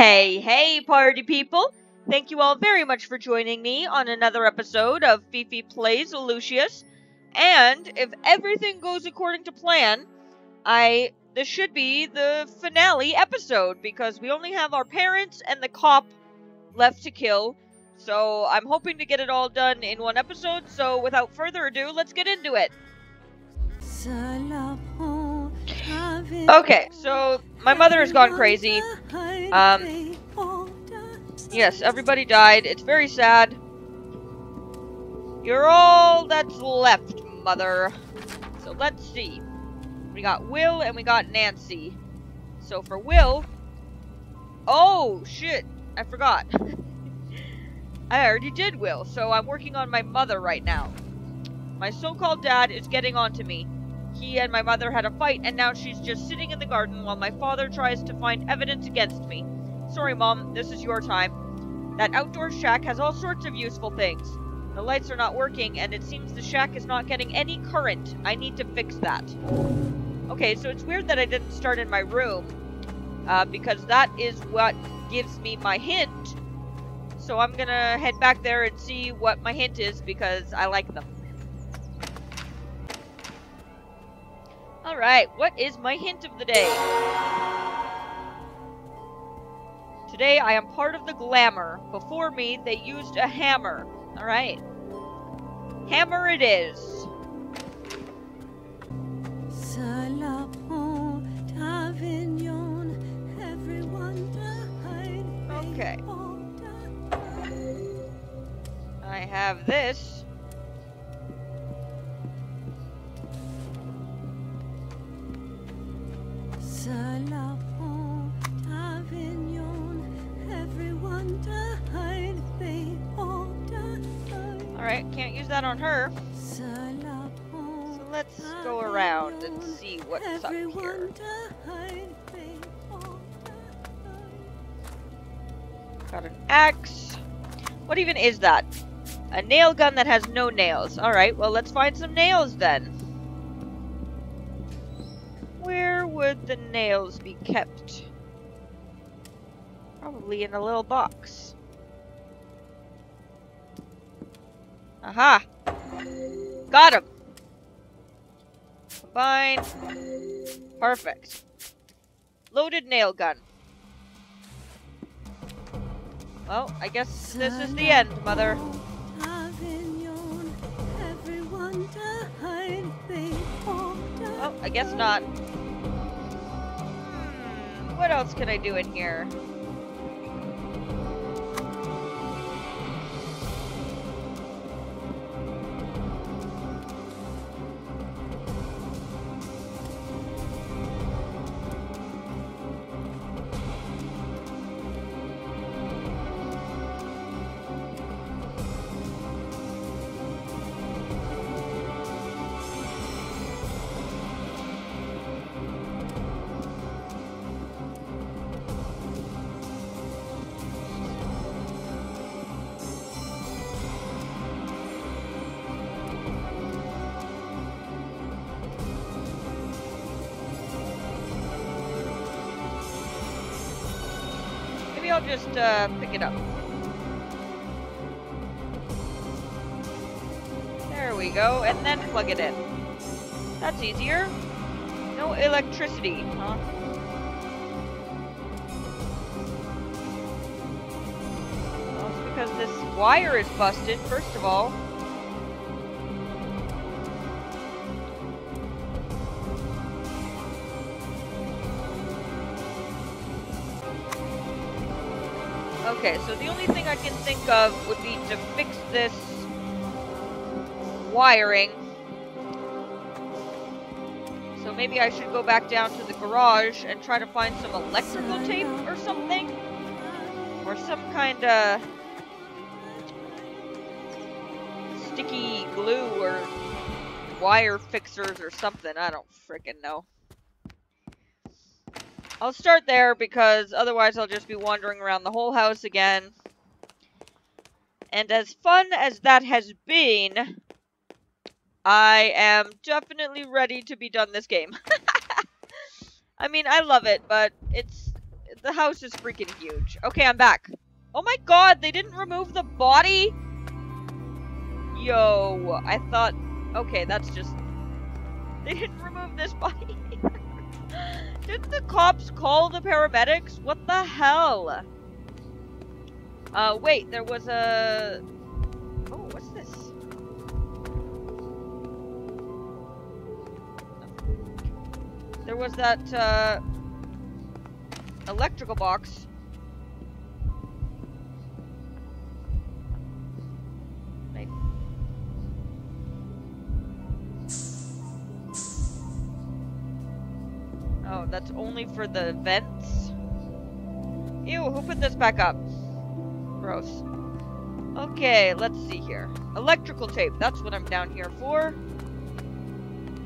Hey, hey, party people! Thank you all very much for joining me on another episode of Fifi Plays Lucius. And if everything goes according to plan, I this should be the finale episode because we only have our parents and the cop left to kill. So I'm hoping to get it all done in one episode. So without further ado, let's get into it. Okay, so my mother has gone crazy. Um, yes, everybody died. It's very sad. You're all that's left, mother. So let's see. We got Will and we got Nancy. So for Will... Oh, shit. I forgot. I already did Will, so I'm working on my mother right now. My so-called dad is getting on to me. He and my mother had a fight, and now she's just sitting in the garden while my father tries to find evidence against me. Sorry, Mom, this is your time. That outdoor shack has all sorts of useful things. The lights are not working, and it seems the shack is not getting any current. I need to fix that. Okay, so it's weird that I didn't start in my room, uh, because that is what gives me my hint. So I'm gonna head back there and see what my hint is, because I like them. Alright, what is my hint of the day? Today I am part of the glamour. Before me, they used a hammer. Alright. Hammer it is. Okay. I have this. Alright, can't use that on her. So let's go around and see what's up here. Got an axe. What even is that? A nail gun that has no nails. Alright, well let's find some nails then. Would the nails be kept? Probably in a little box. Aha! Got him! Combine. Perfect. Loaded nail gun. Well, I guess this is the end, Mother. Oh, I guess not. What else can I do in here? Just uh, pick it up. There we go, and then plug it in. That's easier. No electricity, huh? Well, it's because this wire is busted, first of all. Okay, so the only thing I can think of would be to fix this wiring. So maybe I should go back down to the garage and try to find some electrical tape or something? Or some kind of sticky glue or wire fixers or something. I don't freaking know. I'll start there because otherwise I'll just be wandering around the whole house again. And as fun as that has been, I am definitely ready to be done this game. I mean, I love it, but it's the house is freaking huge. Okay, I'm back. Oh my god, they didn't remove the body? Yo, I thought... Okay, that's just... They didn't remove this body. Didn't the cops call the paramedics? What the hell? Uh, wait, there was a... Oh, what's this? There was that, uh, electrical box. That's only for the vents? Ew, who put this back up? Gross. Okay, let's see here. Electrical tape, that's what I'm down here for.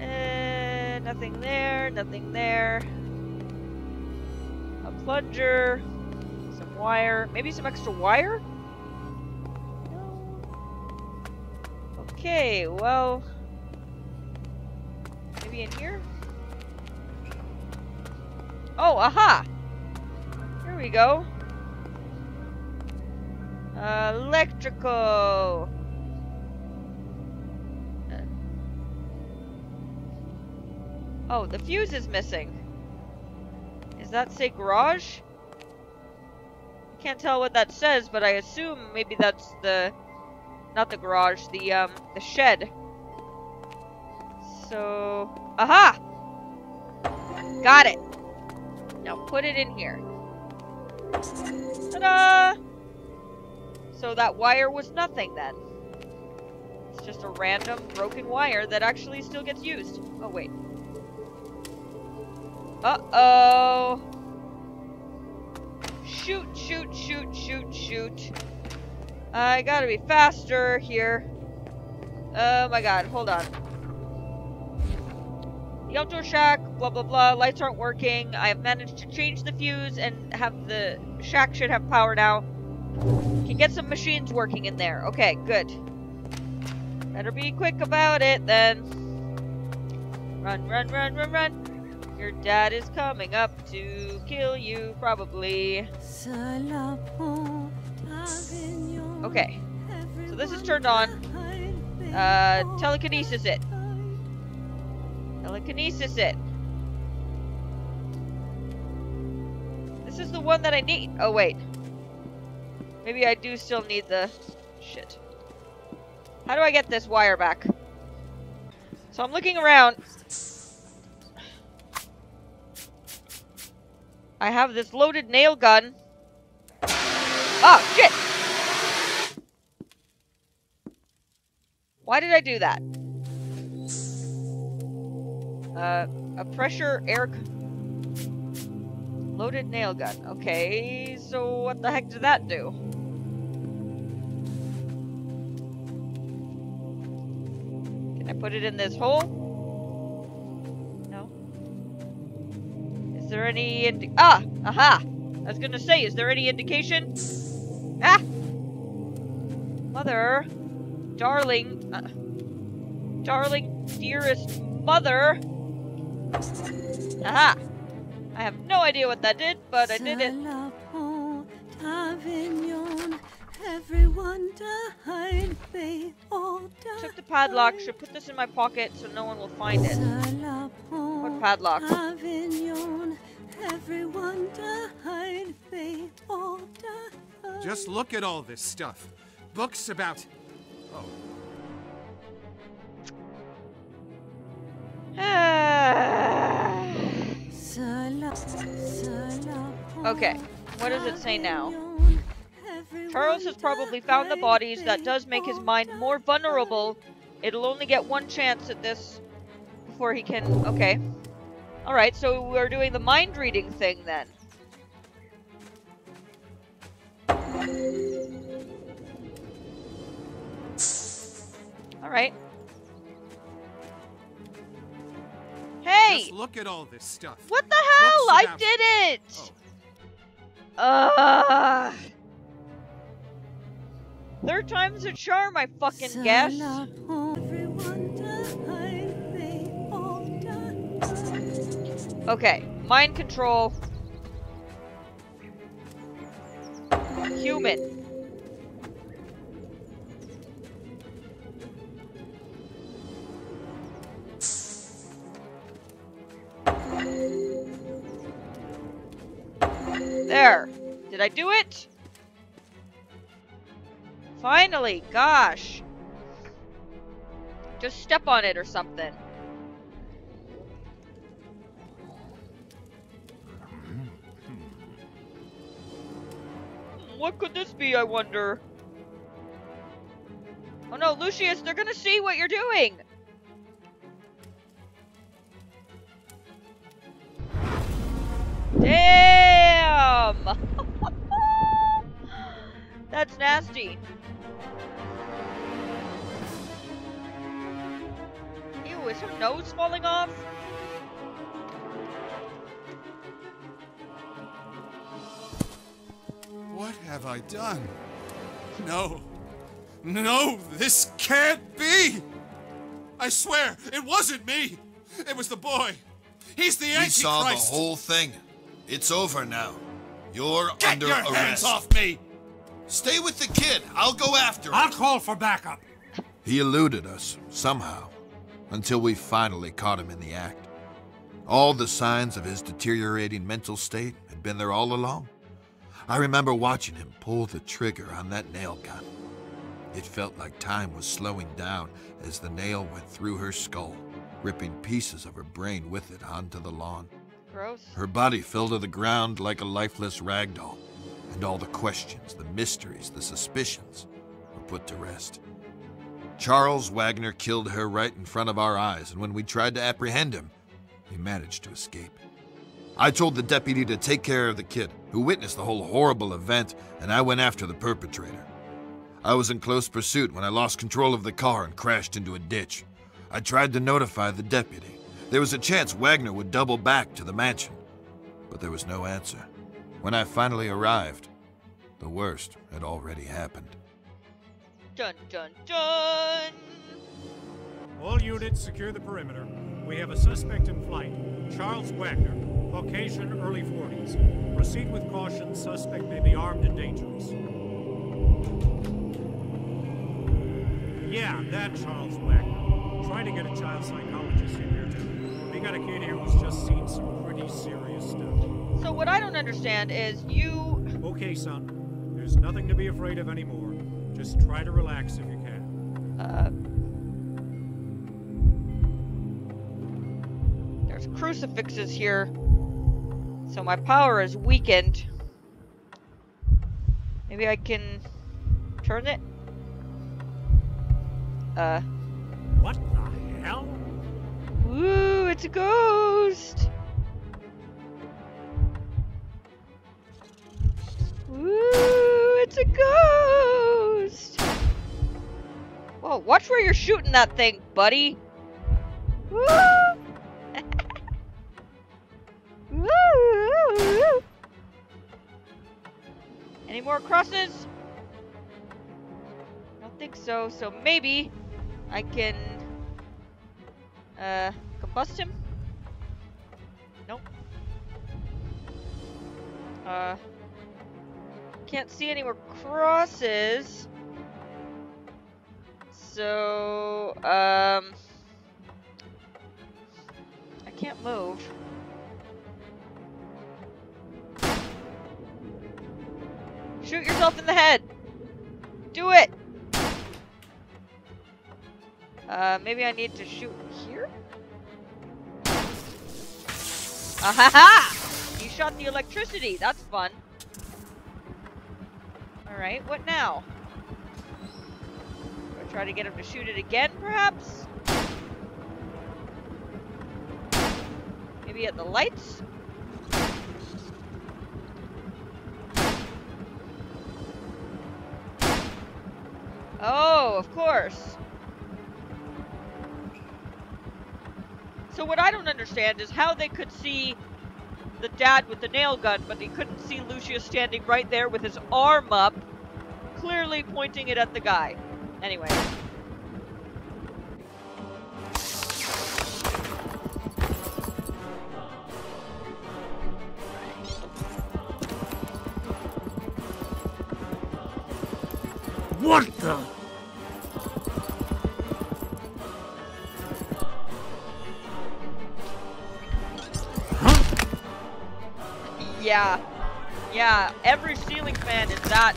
Eh, nothing there, nothing there. A plunger, some wire, maybe some extra wire? No. Okay, well, Oh, aha! Here we go. electrical. Oh, the fuse is missing. Is that say garage? I can't tell what that says, but I assume maybe that's the not the garage, the um the shed. So, aha! Got it. Now put it in here. Ta-da! So that wire was nothing then. It's just a random broken wire that actually still gets used. Oh, wait. Uh-oh. Shoot, shoot, shoot, shoot, shoot. I gotta be faster here. Oh my god, hold on. The outdoor shack, blah blah blah, lights aren't working. I have managed to change the fuse and have the shack should have power now. Can get some machines working in there. Okay, good. Better be quick about it then. Run, run, run, run, run. Your dad is coming up to kill you, probably. Okay. So this is turned on. Uh, telekinesis it. Telekinesis it. This is the one that I need. Oh, wait. Maybe I do still need the... Shit. How do I get this wire back? So I'm looking around. I have this loaded nail gun. Oh, shit! Why did I do that? Uh, a pressure air... Loaded nail gun. Okay, so what the heck did that do? Can I put it in this hole? No. Is there any indi- Ah! Aha! I was gonna say, is there any indication? Ah! Mother! Darling! Uh, darling, dearest mother! Aha! I have no idea what that did, but I did it. Everyone died, they all died. Took the padlock, should put this in my pocket so no one will find it. What padlock? Everyone died, they all died. Just look at all this stuff. Books about... Oh. Ah. Okay, what does it say now? Charles has probably found the bodies. That does make his mind more vulnerable. It'll only get one chance at this before he can... Okay. Alright, so we're doing the mind reading thing then. Alright. Hey! Just look at all this stuff. What the hell? I did it! Oh. Uh Third time's a charm, I fucking guess. Okay, mind control. human. There. Did I do it? Finally, gosh. Just step on it or something. What could this be, I wonder? Oh no, Lucius, they're gonna see what you're doing! Damn! That's nasty. Ew, is her nose falling off? What have I done? No. No, this can't be! I swear, it wasn't me! It was the boy! He's the Antichrist! We saw the whole thing. It's over now. You're Get under your arrest. hands off me! Stay with the kid. I'll go after him. I'll call for backup. He eluded us, somehow, until we finally caught him in the act. All the signs of his deteriorating mental state had been there all along. I remember watching him pull the trigger on that nail gun. It felt like time was slowing down as the nail went through her skull, ripping pieces of her brain with it onto the lawn. Gross. Her body fell to the ground like a lifeless rag doll, and all the questions, the mysteries, the suspicions were put to rest. Charles Wagner killed her right in front of our eyes, and when we tried to apprehend him, he managed to escape. I told the deputy to take care of the kid, who witnessed the whole horrible event, and I went after the perpetrator. I was in close pursuit when I lost control of the car and crashed into a ditch. I tried to notify the deputy. There was a chance Wagner would double back to the mansion, but there was no answer. When I finally arrived, the worst had already happened. Dun dun dun! All units secure the perimeter. We have a suspect in flight. Charles Wagner, Caucasian, early 40s. Proceed with caution. Suspect may be armed and dangerous. Yeah, that Charles Wagner. Try to get a child psychologist in here too. We got a kid here who's just seen some pretty serious stuff. So what I don't understand is you... Okay, son. There's nothing to be afraid of anymore. Just try to relax if you can. Uh... There's crucifixes here. So my power is weakened. Maybe I can turn it? Uh... What the hell? Woo, it's a ghost! Woo, it's a ghost! Whoa, watch where you're shooting that thing, buddy! Woo! Woo! Any more crosses? I don't think so, so maybe I can uh, combust him? Nope. Uh, can't see any more crosses. So, um, I can't move. Shoot yourself in the head! Do it! Uh, maybe I need to shoot here? Ahaha! You shot the electricity. That's fun. Alright, what now? I try to get him to shoot it again, perhaps? Maybe at the lights? Oh, of course. So what I don't understand is how they could see the dad with the nail gun, but they couldn't see Lucius standing right there with his arm up, clearly pointing it at the guy. Anyway. What the? Yeah. Yeah, every ceiling fan is that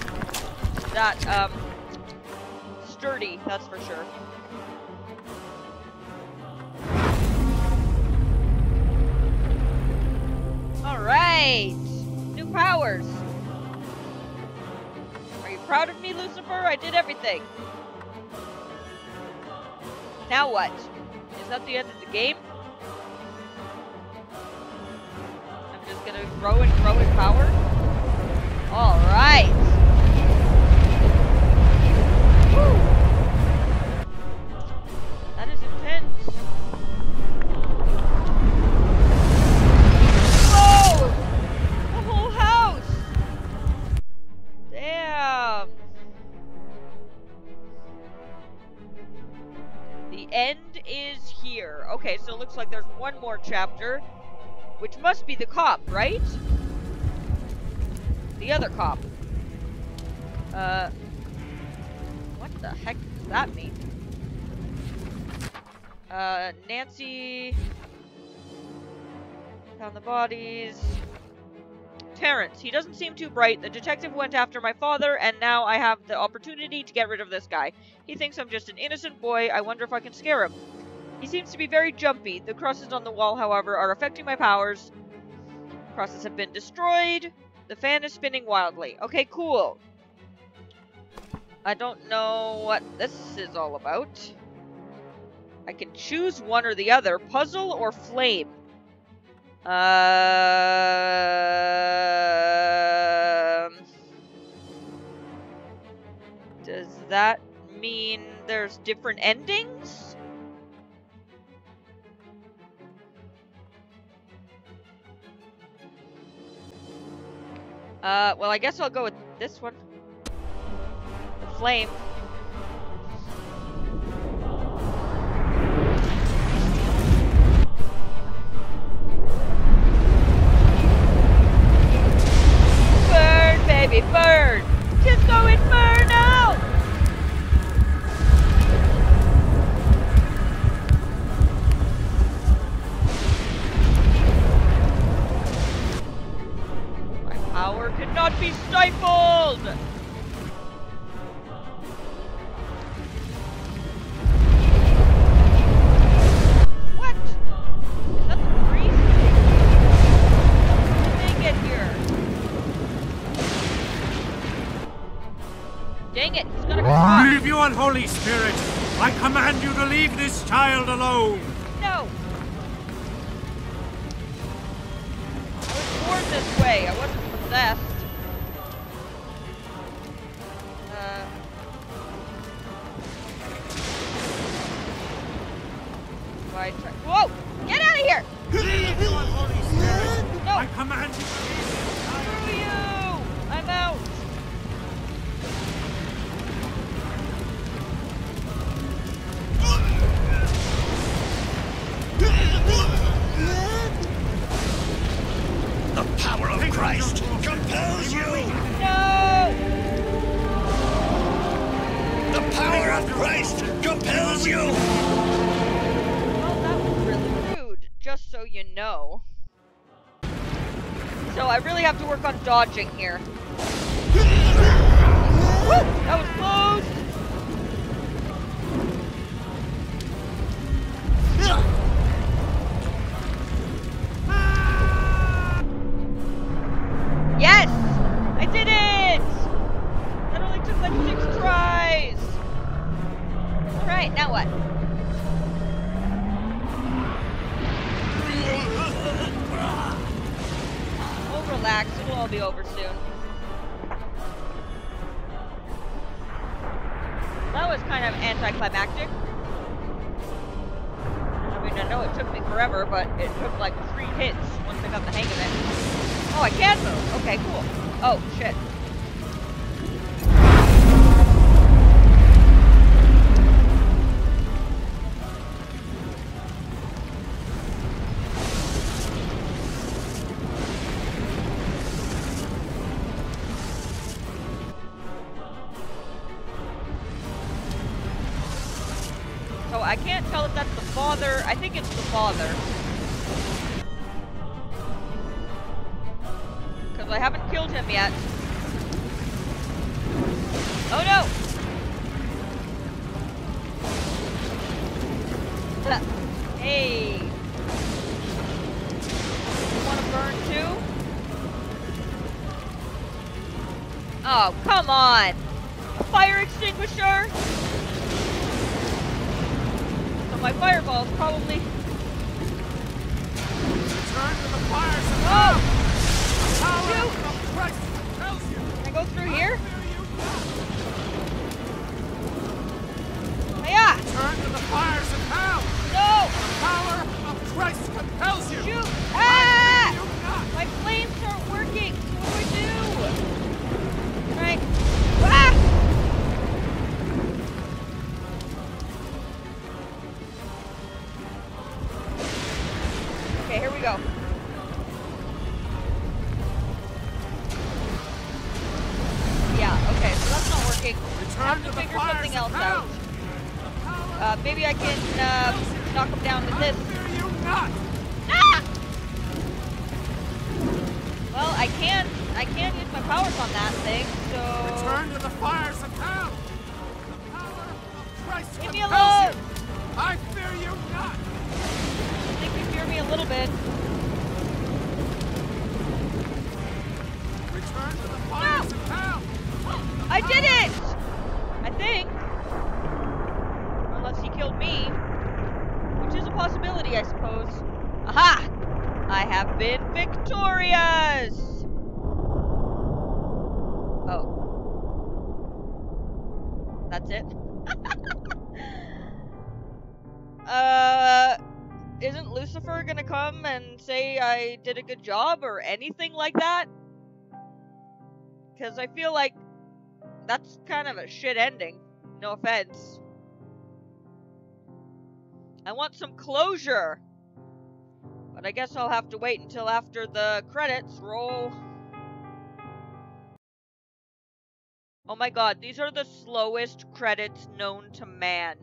that um sturdy, that's for sure. Alright! New powers! Are you proud of me, Lucifer? I did everything. Now what? Is that the end of the game? Just gonna grow and grow in power? Alright! That is intense. The whole house! Damn! The end is here. Okay, so it looks like there's one more chapter, which must be the cop, right? The other cop. Uh, what the heck does that mean? Uh, Nancy found the bodies. Terrence, he doesn't seem too bright. The detective went after my father, and now I have the opportunity to get rid of this guy. He thinks I'm just an innocent boy. I wonder if I can scare him. He seems to be very jumpy. The crosses on the wall, however, are affecting my powers. Crosses have been destroyed. The fan is spinning wildly. Okay, cool. I don't know what this is all about. I can choose one or the other. Puzzle or flame? Um, does that mean there's different endings? Uh, well, I guess I'll go with this one. The flame. Burn, baby, burn! Gonna come back. Leave you unholy spirit! I command you to leave this child alone! No! I was born this way. I wasn't possessed. You know. So I really have to work on dodging here. Woo! That was close. But it took like three hits once I got the hang of it. Oh, I can move! Okay, cool. Oh, shit. Oh, come on! Fire extinguisher? So my fireball's probably... Turn to the fires and Oh! Can I go through here? Hell. No! Christ compels you. Shoot! Ah! you. My flames aren't working! Do? Ah! Okay, here we go. Yeah, okay, so that's not working. Return to the Figure something else out. Uh, maybe I can, uh, knock him down with this. Ah! Well, I can't, I can't use my powers on that thing, so... Return to the fires of hell. The power of Christ Leave me alone! you. I fear you not. I think you fear me a little bit. Return to the fires of hell. Ah! I did it! I think. Unless he killed me. Which is a possibility, I suppose. Aha! I have been victorious! Oh. That's it? uh, isn't Lucifer gonna come and say I did a good job or anything like that? Because I feel like that's kind of a shit ending. No offense. I want some closure. But I guess I'll have to wait until after the credits roll. Oh my god, these are the slowest credits known to man.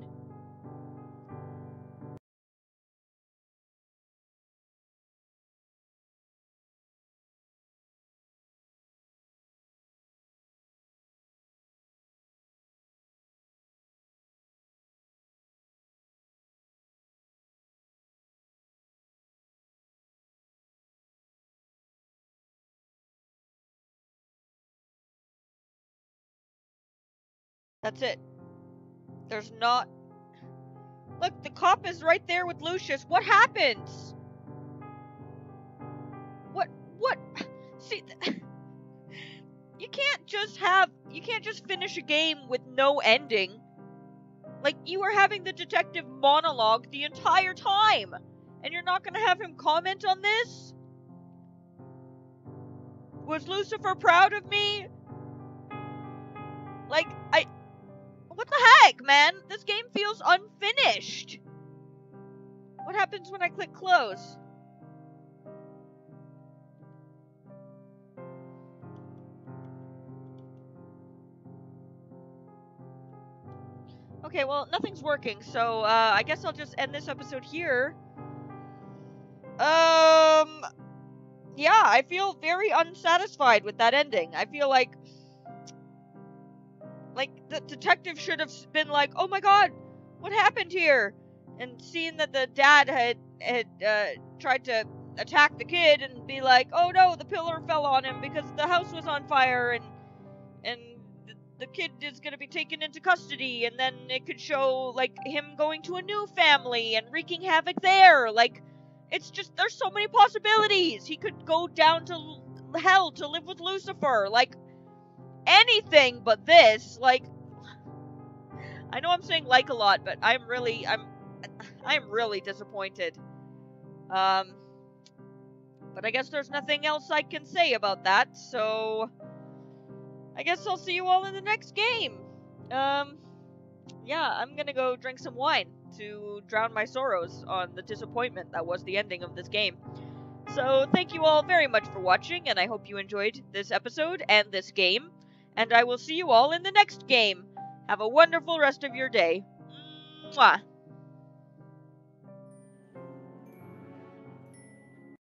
That's it. There's not. Look, the cop is right there with Lucius. What happens? What? What? See, you can't just have. You can't just finish a game with no ending. Like, you were having the detective monologue the entire time, and you're not gonna have him comment on this? Was Lucifer proud of me? Like. What the heck, man? This game feels unfinished. What happens when I click close? Okay, well, nothing's working, so uh, I guess I'll just end this episode here. Um, yeah, I feel very unsatisfied with that ending. I feel like like the detective should have been like, "Oh my god, what happened here?" And seeing that the dad had had uh, tried to attack the kid and be like, "Oh no, the pillar fell on him because the house was on fire and and the, the kid is going to be taken into custody." And then it could show like him going to a new family and wreaking havoc there. Like it's just there's so many possibilities. He could go down to hell to live with Lucifer. Like anything but this. Like, I know I'm saying like a lot, but I'm really, I'm, I'm really disappointed. Um, but I guess there's nothing else I can say about that. So, I guess I'll see you all in the next game. Um, yeah, I'm gonna go drink some wine to drown my sorrows on the disappointment that was the ending of this game. So, thank you all very much for watching, and I hope you enjoyed this episode and this game and I will see you all in the next game. Have a wonderful rest of your day. Mwah.